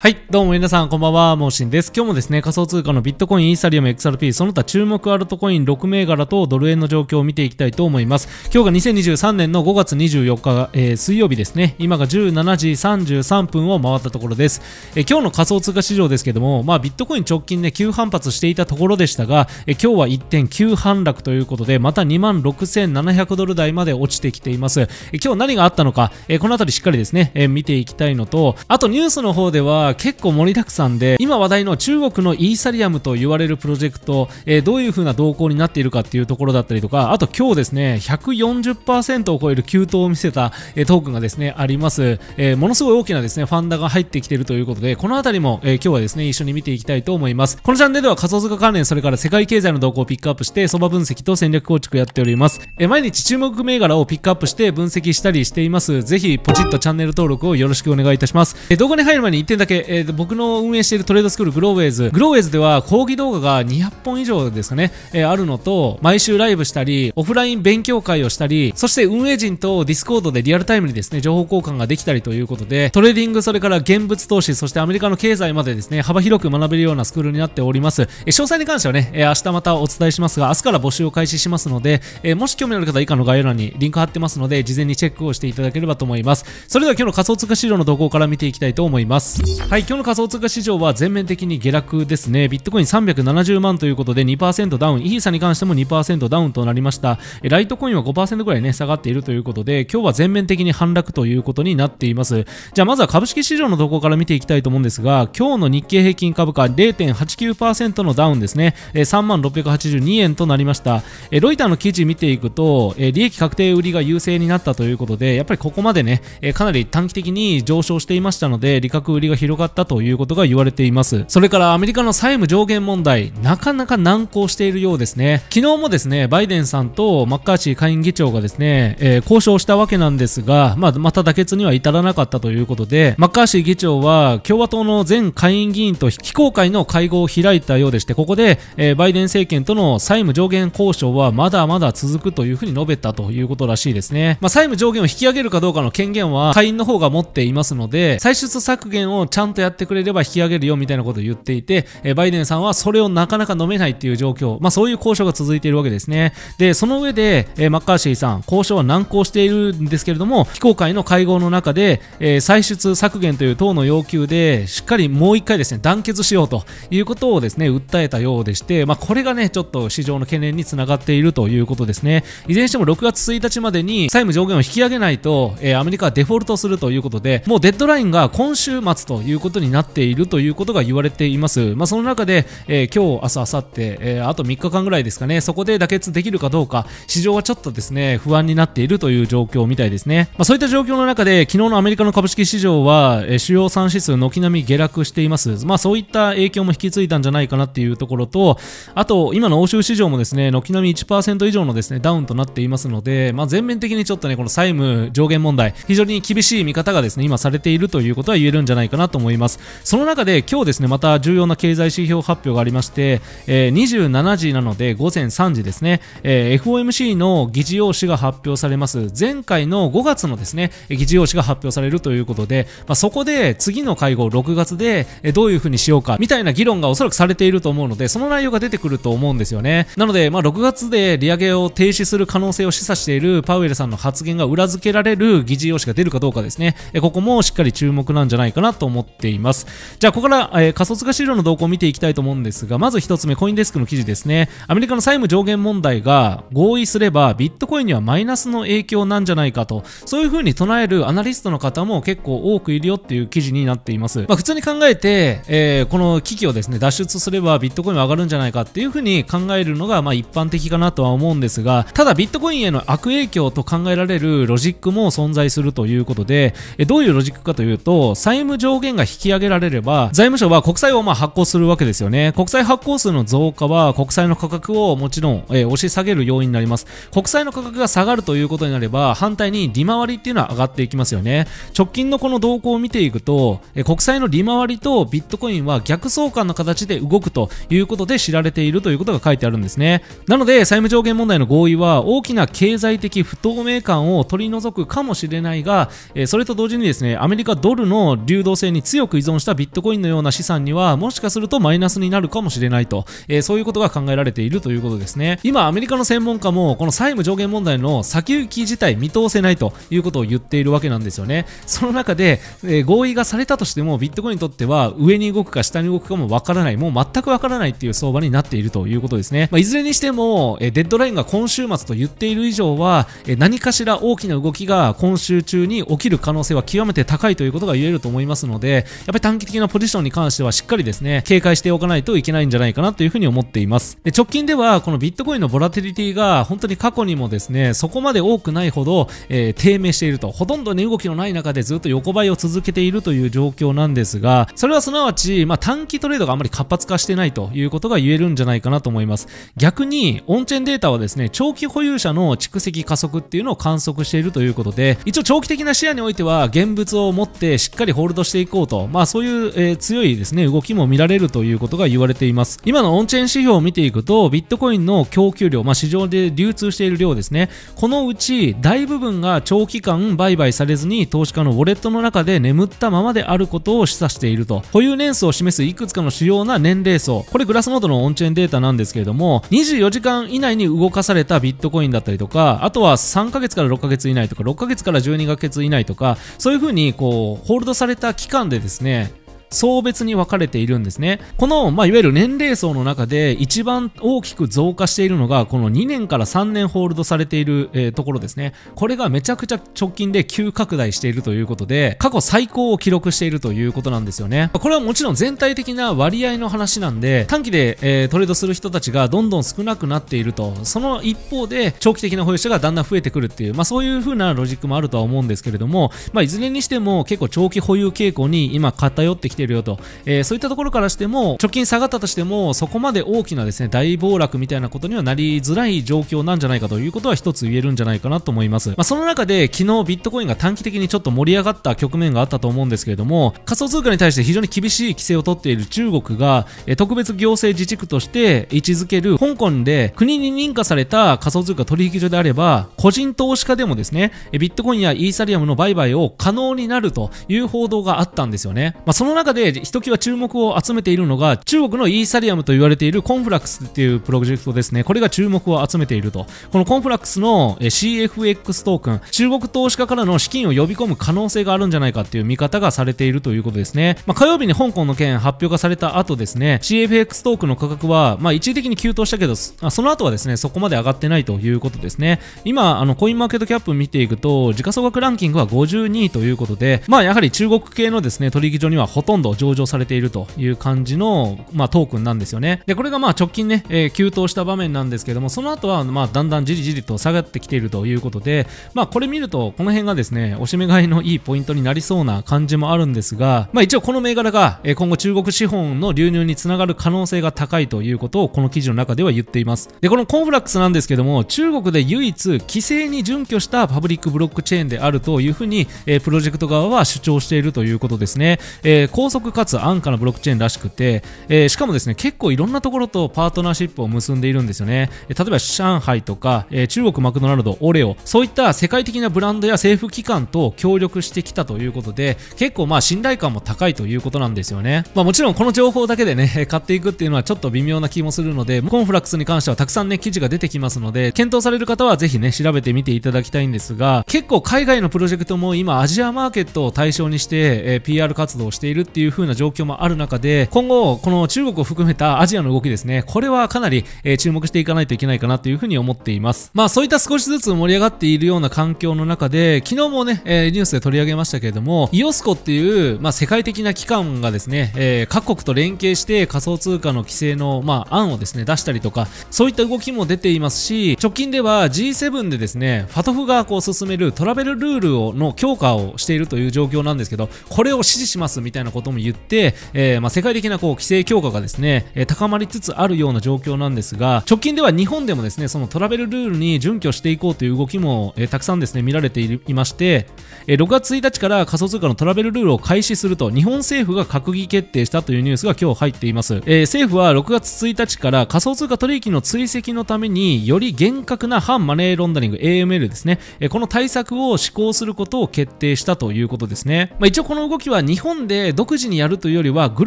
はい。どうも皆さん、こんばんは。モーシンです。今日もですね、仮想通貨のビットコイン、イーサリアム、XRP、その他注目アルトコイン6銘柄とドル円の状況を見ていきたいと思います。今日が2023年の5月24日、えー、水曜日ですね。今が17時33分を回ったところです。えー、今日の仮想通貨市場ですけども、まあ、ビットコイン直近ね、急反発していたところでしたが、えー、今日は一点急反落ということで、また26,700ドル台まで落ちてきています。えー今日何があったのか、えーこのあたりしっかりですね、えー見ていきたいのと、あとニュースの方では結構盛りだくさんで、今話題の中国のイーサリアムと言われるプロジェクト、えー、どういう風な動向になっているかっていうところだったりとか、あと今日ですね、140%を超える急騰を見せた、えー、トークンがですね、あります。えー、ものすごい大きなですね、ファンダが入ってきているということで、このあたりも、え今日はですね、一緒に見ていきたいと思います。このチャンネルでは仮想通貨関連、それから世界経済の動向をピックアップして、相場分析と戦略構築やっております。え毎日注目銘柄をピックアップして分析したりしています。ぜひ、ポチッとチャンネル登録をよろしくお願いいたします。え動画に入る前に1点だけ、え僕の運営しているトレードスクールグローウェイズ。グローウェイズでは講義動画が200本以上ですかね、えー、あるのと、毎週ライブしたり、オフライン勉強会をしたり、そして運営陣とディスコードでリアルタイムにですね、情報交換ができたりということで、トレーディング、それから現物投資、そしてアメリカの経済までですね、幅広く学べるようなスクールになっております。え、詳細に関してはね、え、明日またお伝えしますが、明日から募集を開始しますので、え、もし興味のある方は以下の概要欄にリンク貼ってますので、事前にチェックをしていただければと思います。それでは今日の仮想通貨市場の動向から見ていきたいと思います。はい、今日の仮想通貨市場は全面的に下落ですね。ビットコイン370万ということで2%ダウン、イーサに関しても2%ダウンとなりました。ライトコインは5%ぐらいね、下がっているということで、今日は全面的に反落ということになっています。じゃあまずは株式市場の動向から見ていきたいと思うんですが、今日の日経平均株価0.89%のダウンですね、3万682円となりました。ロイターの記事見ていくと、利益確定売りが優勢になったということで、やっぱりここまでね、かなり短期的に上昇していましたので、利確売りが広がったということが言われています。それからアメリカの債務上限問題、なかなか難航しているようですね。昨日もですね、バイデンさんとマッカーシー下院議長がですね、えー、交渉したわけなんですが、まあ、また妥結には至らなかったということで、マッカーシー議長は共和党の全下院議員と非公開の会合を開いたようでして、ここで、えー、バイデン政権との債務上限交渉はまだまだ続くというふうに述べたということらしいですね。まあ、債務上限を引き上げるかどうかの権限は下院の方が持っていますので、歳出削減をちゃんんとやってくれれば引き上げるよみたいなことを言っていて、えー、バイデンさんはそれをなかなか飲めないっていう状況、まあ、そういう交渉が続いているわけですね。で、その上で、えー、マッカーシーさん、交渉は難航しているんですけれども、非公開の会合の中で、えー、歳出削減という党の要求で、しっかりもう一回ですね、団結しようということをですね、訴えたようでして、まあ、これがね、ちょっと市場の懸念につながっているということですね。いずれにしても6月1日までに債務上限を引き上げないと、えー、アメリカはデフォルトするということで、もうデッドラインが今週末といういうことになっているということが言われています。まあ、その中で、えー、今日、明日、明後日、えー、あと3日間ぐらいですかね、そこで妥結できるかどうか、市場はちょっとですね、不安になっているという状況みたいですね。まあ、そういった状況の中で、昨日のアメリカの株式市場は、えー、主要3指数軒並み下落しています。まあ、そういった影響も引き継いだんじゃないかなっていうところと、あと、今の欧州市場もですね、軒並み1%以上のですね、ダウンとなっていますので、まあ、全面的にちょっとね、この債務上限問題、非常に厳しい見方がですね、今されているということは言えるんじゃないかなと思います。思います。その中で、今日ですね、また重要な経済指標発表がありまして、えー、27時なので午前3時ですね、えー、FOMC の議事要旨が発表されます。前回の5月のですね議事要旨が発表されるということで、まあ、そこで次の会合6月でどういうふうにしようかみたいな議論がおそらくされていると思うのでその内容が出てくると思うんですよね。なので、まあ、6月で利上げを停止する可能性を示唆しているパウエルさんの発言が裏付けられる議事要旨が出るかどうかですね。ここもしっかり注目なんじゃないかなと思ってています。じゃあここから、えー、仮想通貨市場の動向を見ていきたいと思うんですがまず1つ目コインデスクの記事ですね。アメリカの債務上限問題が合意すればビットコインにはマイナスの影響なんじゃないかとそういう風に唱えるアナリストの方も結構多くいるよっていう記事になっています、まあ、普通に考えて、えー、この危機をですね脱出すればビットコインは上がるんじゃないかっていう風に考えるのがまあ一般的かなとは思うんですがただビットコインへの悪影響と考えられるロジックも存在するということでえどういうロジックかというと債務上限が引き上げられれば財務省は国債をまあ発行するわけですよね。国債発行数の増加は国債の価格をもちろん、えー、押し下げる要因になります。国債の価格が下がるということになれば反対に利回りっていうのは上がっていきますよね。直近のこの動向を見ていくと、えー、国債の利回りとビットコインは逆相関の形で動くということで知られているということが書いてあるんですね。なので債務上限問題の合意は大きな経済的不透明感を取り除くかもしれないが、えー、それと同時にですねアメリカドルの流動性に強く依存したビットコインのような資産にはもしかするとマイナスになるかもしれないと、えー、そういうことが考えられているということですね。今アメリカの専門家もこの債務上限問題の先行き自体見通せないということを言っているわけなんですよね。その中で、えー、合意がされたとしてもビットコインにとっては上に動くか下に動くかもわからない。もう全くわからないっていう相場になっているということですね、まあ、いずれにしても、えー、デッドラインが今週末と言っている以上は、えー、何かしら大きな動きが今週中に起きる可能性は極めて高いということが言えると思いますのでやっぱり短期的なポジションに関してはしっかりですね警戒しておかないといけないんじゃないかなというふうに思っています。で直近ではこのビットコインのボラテリティが本当に過去にもですねそこまで多くないほど、えー、低迷していると。ほとんど値動きのない中でずっと横ばいを続けているという状況なんですがそれはすなわち、まあ、短期トレードがあまり活発化してないということが言えるんじゃないかなと思います。逆にオンチェーンデータはですね長期保有者の蓄積加速っていうのを観測しているということで一応長期的な視野においては現物を持ってしっかりホールドしていこうと。まあそういう、えー、強いですね動きも見られるということが言われています。今のオンチェーン指標を見ていくとビットコインの供給量、まあ、市場で流通している量ですね。このうち大部分が長期間売買されずに投資家のウォレットの中で眠ったままであることを示唆していると。保有年数を示すいくつかの主要な年齢層。これグラスノートのオンチェーンデータなんですけれども24時間以内に動かされたビットコインだったりとかあとは3ヶ月から6ヶ月以内とか6ヶ月から12ヶ月以内とかそういうふうにこうホールドされた期間でですね層別に分かれているんですね。この、まあ、いわゆる年齢層の中で一番大きく増加しているのが、この2年から3年ホールドされている、えー、ところですね。これがめちゃくちゃ直近で急拡大しているということで、過去最高を記録しているということなんですよね。これはもちろん全体的な割合の話なんで、短期で、えー、トレードする人たちがどんどん少なくなっていると、その一方で長期的な保有者がだんだん増えてくるっていう、まあそういう風なロジックもあるとは思うんですけれども、まあいずれにしても結構長期保有傾向に今偏ってきているよと、え、そういったところからしても貯金下がったとしてもそこまで大きなですね大暴落みたいなことにはなりづらい状況なんじゃないかということは一つ言えるんじゃないかなと思います、まあ、その中で昨日ビットコインが短期的にちょっと盛り上がった局面があったと思うんですけれども仮想通貨に対して非常に厳しい規制を取っている中国が、えー、特別行政自治区として位置づける香港で国に認可された仮想通貨取引所であれば個人投資家でもですねビットコインやイーサリアムの売買を可能になるという報道があったんですよね、まあ、その中中でひときわ注目を集めているのが中国のイーサリアムと言われているコンフラックスっていうプロジェクトですね。これが注目を集めていると。このコンフラックスの CFX トークン。中国投資家からの資金を呼び込む可能性があるんじゃないかっていう見方がされているということですね、まあ、火曜日に香港の件発表がされた後ですね。CFX トークンの価格は、まあ、一時的に急騰したけどその後はですねそこまで上がってないということですね。今あのコインマーケットキャップ見ていくと時価総額ランキングは52位ということでまあやはり中国系のですね取引所にはほとんど上場されているという感じの、まあ、トークンなんですよね。で、これがまあ直近ね、えー、急騰した場面なんですけども、その後はまあだんだんじりじりと下がってきているということで、まあこれ見ると、この辺がですね、おしめ買いのいいポイントになりそうな感じもあるんですが、まあ一応この銘柄が、え、今後中国資本の流入につながる可能性が高いということをこの記事の中では言っています。で、このコンフラックスなんですけども、中国で唯一規制に準拠したパブリックブロックチェーンであるというふうに、えー、プロジェクト側は主張しているということですね。えー、高速かつ安価なブロックチェーンらしくて、えー、しかもですね、結構いろんなところとパートナーシップを結んでいるんですよね。え、例えば上海とか、えー、中国マクドナルド、オレオ、そういった世界的なブランドや政府機関と協力してきたということで、結構まあ信頼感も高いということなんですよね。まあもちろんこの情報だけでね、買っていくっていうのはちょっと微妙な気もするので、コンフラックスに関してはたくさんね、記事が出てきますので、検討される方はぜひね、調べてみていただきたいんですが、結構海外のプロジェクトも今アジアマーケットを対象にして、えー、PR 活動をしているっていうていう風な状況もある中で、今後、この中国を含めたアジアの動きですね、これはかなり、えー、注目していかないといけないかなというふうに思っています。まあそういった少しずつ盛り上がっているような環境の中で、昨日もね、えー、ニュースで取り上げましたけれども、イオスコっていう、まあ世界的な機関がですね、えー、各国と連携して仮想通貨の規制の、まあ案をですね、出したりとか、そういった動きも出ていますし、直近では G7 でですね、ファトフがこう進めるトラベルルールをの強化をしているという状況なんですけど、これを支持しますみたいなことことも言って、えー、まあ世界的なこう規制強化がですね、えー、高まりつつあるような状況なんですが、直近では日本でもですね、そのトラベルルールに準拠していこうという動きも、えー、たくさんですね、見られていまして、えー、6月1日から仮想通貨のトラベルルールを開始すると、日本政府が閣議決定したというニュースが今日入っています。えー、政府は6月1日から仮想通貨取引の追跡のために、より厳格な反マネーロンダリング AML ですね、えー、この対策を施行することを決定したということですね。まあ、一応この動きは日本で独自時にやるというよりはグ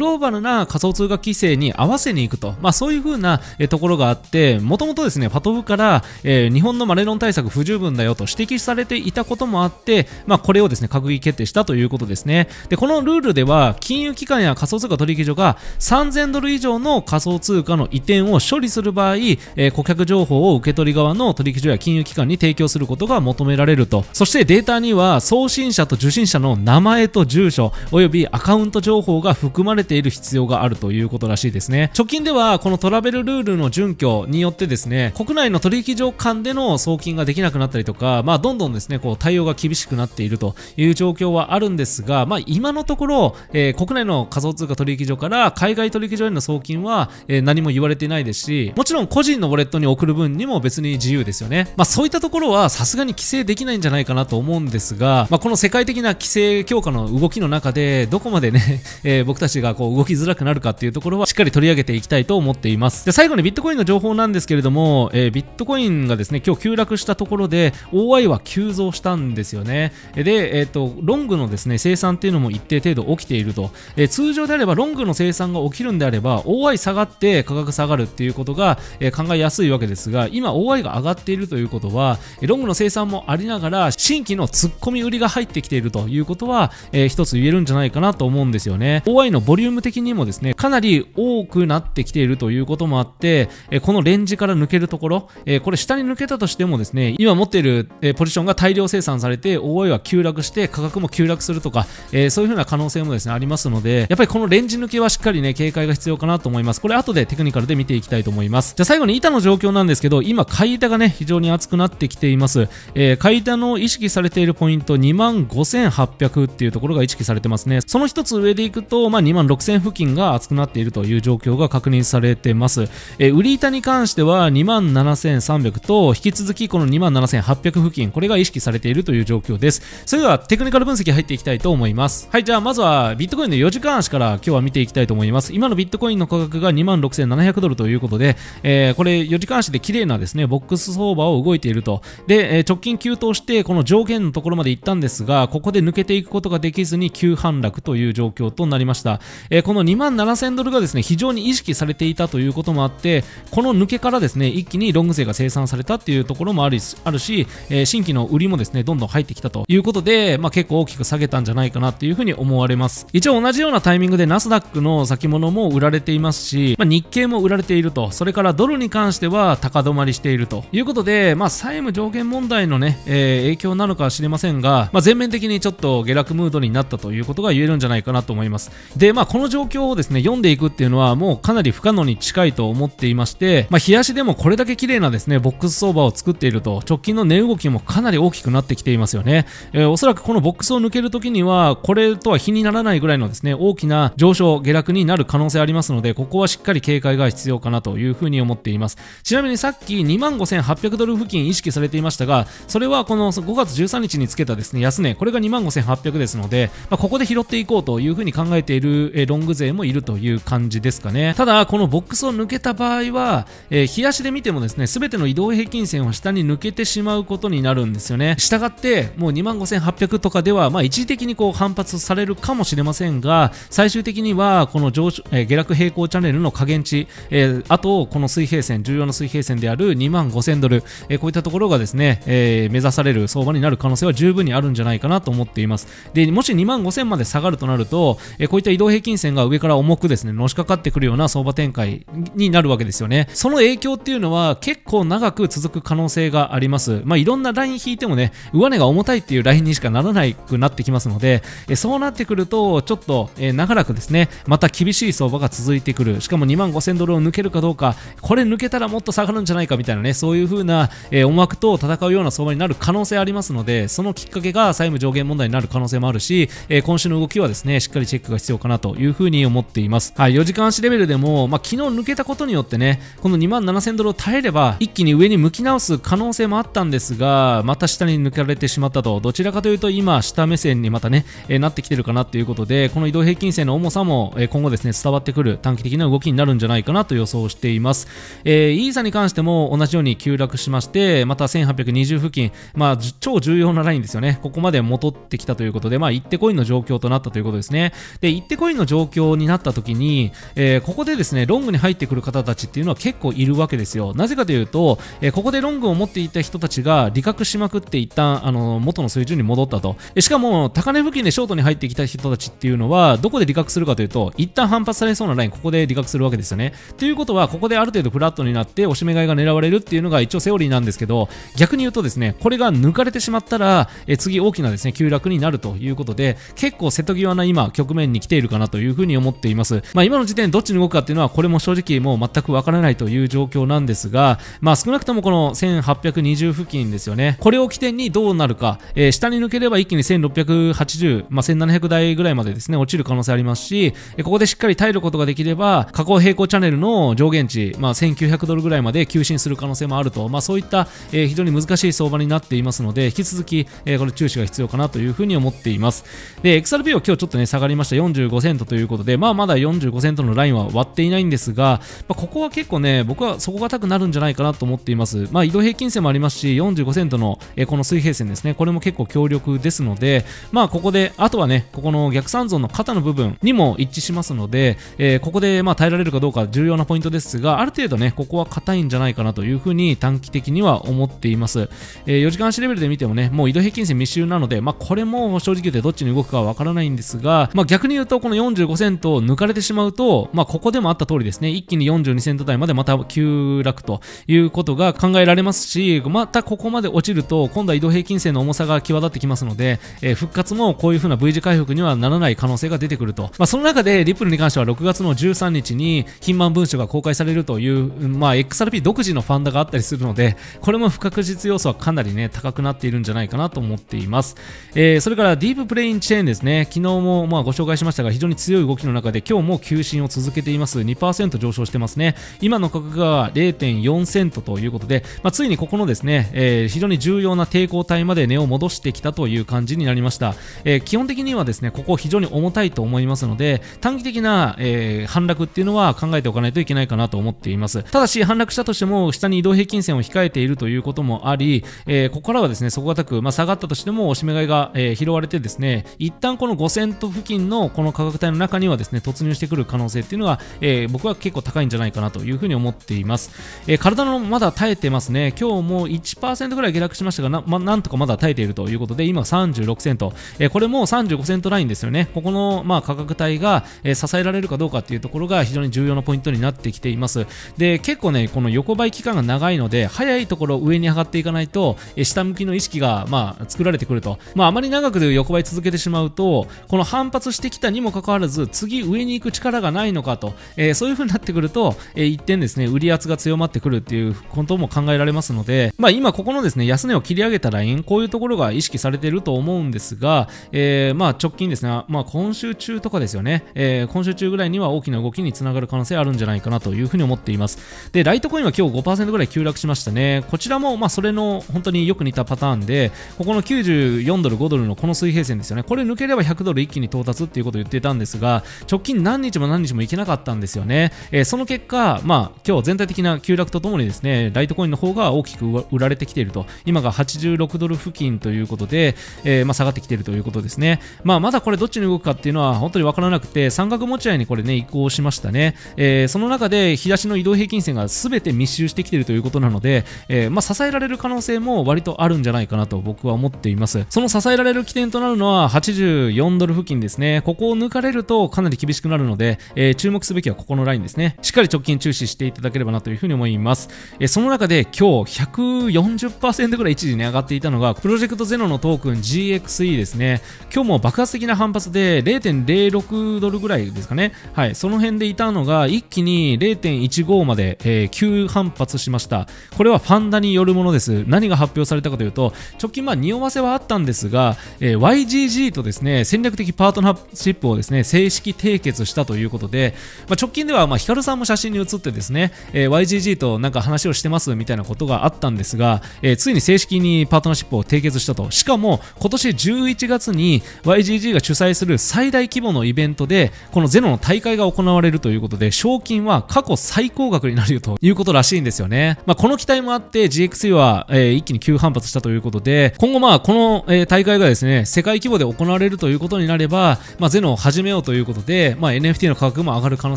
ローバルな仮想通貨規制に合わせにいくと、まあ、そういう風なところがあってもともとですねパトフから、えー、日本のマレロン対策不十分だよと指摘されていたこともあって、まあ、これをですね閣議決定したということですね。でこのルールでは金融機関や仮想通貨取引所が3000ドル以上の仮想通貨の移転を処理する場合、えー、顧客情報を受け取り側の取引所や金融機関に提供することが求められると。そしてデータには送信者と受信者の名前と住所およびアカウント情報が含まれている必要があるということらしいですね。直近ではこのトラベルルールの準拠によってですね国内の取引所間での送金ができなくなったりとか、まあ、どんどんですねこう対応が厳しくなっているという状況はあるんですが、まあ、今のところ、えー、国内の仮想通貨取引所から海外取引所への送金は、えー、何も言われていないですしもちろん個人のウォレットに送る分にも別に自由ですよね、まあ、そういったところはさすがに規制できないんじゃないかなと思うんですが、まあ、この世界的な規制強化の動きの中でどこまでね、えー、僕たちがこう動きづらくなるかっていうところはしっかり取り上げていきたいと思っています。で最後にビットコインの情報なんですけれども、えー、ビットコインがですね今日急落したところで OI は急増したんですよね。で、えーと、ロングのですね生産っていうのも一定程度起きていると、えー、通常であればロングの生産が起きるんであれば OI 下がって価格下がるっていうことが、えー、考えやすいわけですが今 OI が上がっているということはロングの生産もありながら新規の突っ込み売りが入ってきているということは、えー、一つ言えるんじゃないかなと思うんですよね。OI のボリューム的にもですねかなり多くなってきているということもあって、え、このレンジから抜けるところ、え、これ下に抜けたとしてもですね今持っている、え、ポジションが大量生産されて OI は急落して価格も急落するとか、え、そういう風な可能性もですねありますのでやっぱりこのレンジ抜けはしっかりね警戒が必要かなと思います。これ後でテクニカルで見ていきたいと思います。じゃあ最後に板の状況なんですけど今買い板がね非常に熱くなってきています、えー、買い板の意識されているポイント2万5800っていうところが意識されてますね。その一つ上でいくと、まあ、2万6000付近が熱くなっているという状況が確認されてます、えー、売り板に関しては2万7300と引き続きこの2万7800付近これが意識されているという状況です。それではテクニカル分析入っていきたいと思います。はいじゃあまずはビットコインの4時間足から今日は見ていきたいと思います。今のビットコインの価格が2万6700ドルということで、えー、これ4時間足で綺麗なですねボックス相場を動いていると。で、えー、直近急騰してこの上限のところまで行ったんですがここで抜けていくことができずに急反落という状況となりました、えー、この2万7000ドルがですね非常に意識されていたということもあってこの抜けからですね一気にロング税が生産されたっていうところもあるあるし、えー、新規の売りもですねどんどん入ってきたということで、まあ、結構大きく下げたんじゃないかなっていうふうに思われます。一応同じようなタイミングでナスダックの先物も売られていますし、まあ、日経も売られていると。それからドルに関しては高止まりしているということで、まあ、債務上限問題のね、えー、影響なのかは知れませんが、まあ、全面的にちょっと下落ムードになったということが言えるんじゃないかなと思います。で、まあ、この状況をですね読んでいくっていうのはもうかなり不可能に近いと思っていまして、まあ、日足でもこれだけ綺麗なですねボックス相場を作っていると直近の値動きもかなり大きくなってきていますよね、えー、おそらくこのボックスを抜けるときにはこれとは比にならないぐらいのですね大きな上昇下落になる可能性ありますのでここはしっかり警戒が必要かなというふうに思っています。ちなみにさっき25,800ドル付近意識されていましたがそれはこの5月13日につけたですね安値これが25,800ですので、まあ、ここで拾っていこうというふうに考えている、えロング勢もいるという感じですかね。ただこのボックスを抜けた場合は、えー、日足で見てもですね全ての移動平均線を下に抜けてしまうことになるんですよね。したがってもう2万5800とかでは、まあ、一時的にこう反発されるかもしれませんが最終的にはこの上昇、えー、下落平行チャンネルの下限値、えー、あとこの水平線重要な水平線である2万5000ドル、えー、こういったところがですね、え、目指される相場になる可能性は十分にあるんじゃないかなと思っています。でもし2万5000まで下がるとなると、えー、こういった移動平均線が上から重くですねのしかかってくるような相場展開になるわけですよね。その影響っていうのは結構長く続く可能性があります。まあいろんなライン引いてもね上値が重たいっていうラインにしかならなくなってきますので、えそうなってくるとちょっと、え長らくですねまた厳しい相場が続いてくる。しかも2万5000ドルを抜けるかどうかこれ抜けたらもっと下がるんじゃないかみたいなねそういう風な、え思惑と戦うような相場になる可能性ありますのでそのきっかけが債務上限問題になる可能性もあるし、え今週の動きはですねしっかりチェックが必要かなという風に思っています。はい4時間足レベルでも、まあ、昨日抜けたことによってねこの2万7000ドルを耐えれば一気に上に向き直す可能性もあったんですがまた下に抜かれてしまったと。どちらかというと今下目線にまたね、えー、なってきてるかなということでこの移動平均線の重さも、えー、今後ですね伝わってくる短期的な動きになるんじゃないかなと予想しています、えー、イーサに関しても同じように急落しましてまた1820付近まあ超重要なラインですよね。ここまで戻ってきたということでまあ一手コインの状況となったということですね。で、一手コインの状況になった時に、えー、ここでですね、ロングに入ってくる方たちっていうのは結構いるわけですよ。なぜかというと、えー、ここでロングを持っていた人たちが利確しまくって一旦、あの、元の水準に戻ったと。しかも、高値付近でショートに入ってきた人たちっていうのは、どこで利確するかというと、一旦反発されそうなライン、ここで利確するわけですよね。ということは、ここである程度フラットになって、押し目買いが狙われるっていうのが一応セオリーなんですけど、逆に言うとですね、これが抜かれてしまったら、え次大きなですね、急落になるということで、結構瀬戸際な今、局面に来ているかなというふうに思っています。まあ今の時点どっちに動くかっていうのは、これも正直もう全くわからないという状況なんですが、まあ少なくともこの1820付近ですよね。これを起点にどうなるか、えー、下に抜ければ一気に1680、まあ1700台ぐらいまでですね、落ちる可能性ありますし、ここでしっかり耐えることができれば、下降平行チャンネルの上限値、まあ1900ドルぐらいまで急進する可能性もあると、まあそういった、えー、非常に難しい相場になっていますので、引き続き、えー、これ注視が必要かなというふうに思っています。で、XRP は今日ちょっとね、下がりました45セントということで、まあまだ45セントのラインは割っていないんですが、まあ、ここは結構ね、僕は底堅くなるんじゃないかなと思っています。まあ移動平均線もありますし、45セントの、え、この水平線ですね、これも結構強力ですので、まあここで、あとはね、ここの逆三尊の肩の部分にも一致しますので、えー、ここでまあ耐えられるかどうか重要なポイントですが、ある程度ね、ここは硬いんじゃないかなというふうに短期的には思っています。えー、4時間足レベルで見てもね、もう移動平均線密集なので、まあ、これも正直言ってどっちに動くかはわからないんですが、まあ、逆に言うと、この45セントを抜かれてしまうと、まあ、ここでもあった通りですね、一気に42セント台までまた急落ということが考えられますし、またここまで落ちると、今度は移動平均線の重さが際立ってきますので、えー、復活もこういう風な V 字回復にはならない可能性が出てくると。まあ、その中で、リップルに関しては6月の13日に、貧満文書が公開されるという、まあ、XRP 独自のファンダがあったりするので、これも不確実要素はかなりね、高くなっているんじゃないかなと思っています。えー、それからディーププレインチェーンですね。昨日もまあご紹介しましたが、非常に強い動きの中で今日も急進を続けています。2%上昇してますね。今の価格が0.4セントということで、まあ、ついにここのですね、えー、非常に重要な抵抗体まで値を戻してきたという感じになりました。えー、基本的にはですね、ここ非常に重たいと思いますので、短期的な、えー、反落っていうのは考えておかないといけないかなと思っています。ただし、反落したとしても、下に移動平均線を控えているということもあり、えー、ここからはですね、底堅く、まあ、下がったとしても、押し目買いが、えー、拾われてですね、一旦この5セント付近のこの価格帯の中にはですね、突入してくる可能性っていうのは、えー、僕は結構高いんじゃないかなというふうに思っています。えー、体のまだ耐えてますね。今日も1%ぐらい下落しましたが、な,、まなんとかまだ耐えているということで、今36セント。えー、これも35セントラインですよね。ここの、まあ、価格帯が、えー、支えられるかどうかっていうところが非常に重要なポイントになってきています。で、結構ね、この横ばい期間が長いので、早いところ上に上がっていかないと、えー、下向きの意識が、まあ、作られてくると。まあ、あまり長く横ばい続けてしまうと、この反発してきたにもかかわらず、次上に行く力がないのかと、えー、そういう風になってくると、えー、一点ですね、売り圧が強まってくるっていうことも考えられますので、まあ、今ここのですね、安値を切り上げたライン、こういうところが意識されていると思うんですが、えー、まあ、直近ですね、まあ、今週中とかですよね、えー、今週中ぐらいには大きな動きにつながる可能性あるんじゃないかなというふうに思っています。で、ライトコインは今日5%ぐらい急落しましたね。こちらも、まあ、それの本当によく似たパターンで、ここの94ドル、5ドルのこの水平線ですよね。これ抜ければ100ドル一気に到達っていうことを言っていたんですが、直近何日も何日もいけなかったんです。よね。えー、その結果、まあ、今日全体的な急落とともにですね、ライトコインの方が大きく売られてきていると。今が86ドル付近ということで、えー、まあ、下がってきているということですね。まあ、まだこれどっちに動くかっていうのは本当にわからなくて、三角持ち合いにこれね、移行しましたね。えー、その中で、日足の移動平均線が全て密集してきているということなので、えー、まあ、支えられる可能性も割とあるんじゃないかなと僕は思っています。その支えられる起点となるのは84ドル付近ですね。ここを抜かれるとかなり厳しくなるので、えー、注目すべきはここのラインですね。しっかり直近注視していただければなというふうに思います。えー、その中で今日140%ぐらい一時値上がっていたのが、プロジェクトゼロのトークン GXE ですね。今日も爆発的な反発で0.06ドルぐらいですかね。はい。その辺でいたのが一気に0.15まで、えー、急反発しました。これはファンダによるものです。何が発表されたかというと、直近まあ匂わせはあったんですが、えー、YGG とですね、戦略的パーートナーシップをですね、正式締結したということで、まあ、直近ではまあヒカルさんも写真に写ってですね、えー、YGG となんか話をしてますみたいなことがあったんですが、えー、ついに正式にパートナーシップを締結したと。しかも今年11月に YGG が主催する最大規模のイベントで、このゼロの大会が行われるということで、賞金は過去最高額になるということらしいんですよね。まあ、この期待もあって GXU は、えー、一気に急反発したということで、今後まあこの、えー、大会がですね、世界規模で行われるということになれば、は、まあ、ゼノを始めようということで、まあ、NFT の価格も上がる可能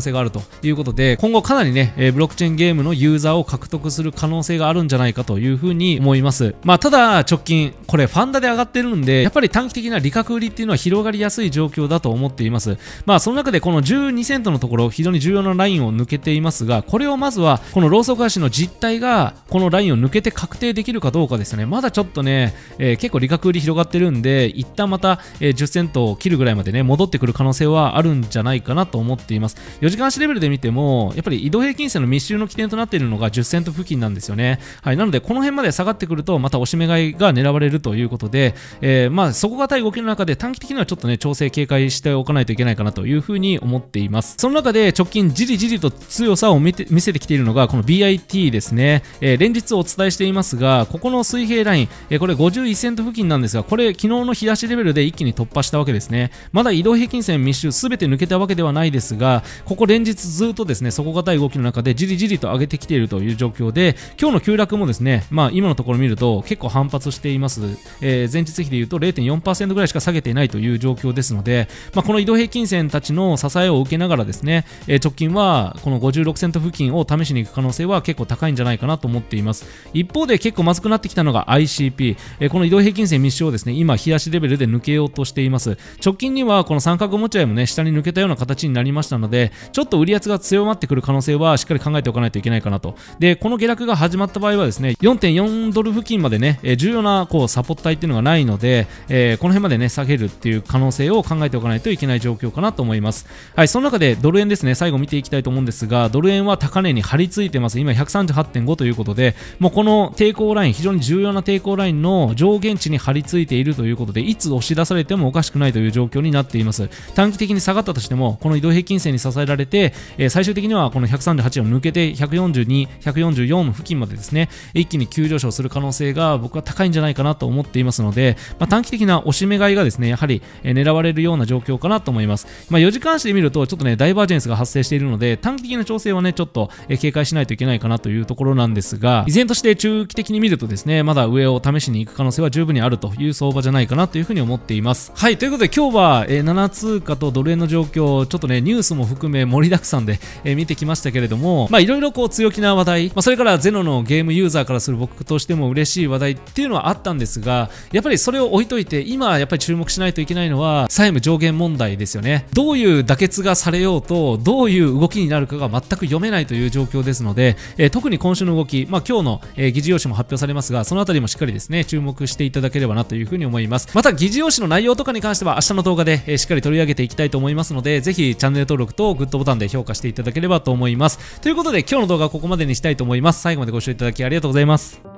性があるということで、今後かなりね、えー、ブロックチェーンゲームのユーザーを獲得する可能性があるんじゃないかというふうに思います。まあ、ただ、直近、これファンダで上がってるんで、やっぱり短期的な利確売りっていうのは広がりやすい状況だと思っています。まあ、その中でこの12セントのところ、非常に重要なラインを抜けていますが、これをまずは、このローソク足の実態が、このラインを抜けて確定できるかどうかですね。まだちょっとね、えー、結構利確売り広がってるんで、一旦また、えー、10セントを切るぐらいまでね、戻ってくる可能性はあるんじゃないかなと思っています。4時間足レベルで見ても、やっぱり移動平均線の密集の起点となっているのが10セント付近なんですよね。はい。なので、この辺まで下がってくると、また押し目買いが狙われるということで、えー、まあ、底堅い動きの中で短期的にはちょっとね、調整警戒しておかないといけないかなというふうに思っています。その中で直近じりじりと強さを見て見せてきているのが、この BIT ですね。えー、連日お伝えしていますが、ここの水平ライン、えー、これ51セント付近なんですが、これ昨日の日足レベルで一気に突破したわけですね。まだ移動平均線密集すべて抜けたわけではないですが、ここ連日ずっとですね、底堅い動きの中でじりじりと上げてきているという状況で、今日の急落もですね、まあ今のところ見ると結構反発しています。えー、前日比で言うと0.4%ぐらいしか下げていないという状況ですので、まあ、この移動平均線たちの支えを受けながらですね、えー、直近はこの56セント付近を試しに行く可能性は結構高いんじゃないかなと思っています。一方で結構まずくなってきたのが ICP、えー、この移動平均線密集をですね、今、冷やしレベルで抜けようとしています。直近にはこの三角持ち合いもね、下に抜けたような形になりましたので、ちょっと売り圧が強まってくる可能性はしっかり考えておかないといけないかなと。で、この下落が始まった場合はですね、4.4ドル付近までね、え重要なこうサポット帯っていうのがないので、えー、この辺までね、下げるっていう可能性を考えておかないといけない状況かなと思います。はい、その中でドル円ですね、最後見ていきたいと思うんですが、ドル円は高値に張り付いてます。今138.5ということで、もうこの抵抗ライン、非常に重要な抵抗ラインの上限値に張り付いているということで、いつ押し出されてもおかしくないという状況になっています。短期的に下がったとしても、この移動平均線に支えられて、えー、最終的にはこの138を抜けて142、144の付近までですね、一気に急上昇する可能性が僕は高いんじゃないかなと思っていますので、まあ、短期的な押し目買いがですね、やはり、狙われるような状況かなと思います。まあ、4時間足で見ると、ちょっとね、ダイバージェンスが発生しているので、短期的な調整はね、ちょっと、警戒しないといけないかなというところなんですが、依然として中期的に見るとですね、まだ上を試しに行く可能性は十分にあるという相場じゃないかなというふうに思っています。はい、ということで今日は、え7通貨とドル円の状況、ちょっとね、ニュースも含め盛りだくさんで、え見てきましたけれども、まあいろいろこう強気な話題、まあ、それからゼノのゲームユーザーからする僕としても嬉しい話題っていうのはあったんですが、やっぱりそれを置いといて、今やっぱり注目しないといけないのは、債務上限問題ですよね。どういう妥結がされようと、どういう動きになるかが全く読めないという状況ですので、えー、特に今週の動き、まあ今日の、えー、議事要旨も発表されますが、そのあたりもしっかりですね、注目していただければなというふうに思います。また議事要旨の内容とかに関しては明日の動画で、えー、しっかり取り上げていきたいと思いますので、ぜひチャンネル登録とグッドボタンで評価していただければと思います。ということで今日の動画はここまでにしたいと思います。最後までご視聴いただきありがとうございます。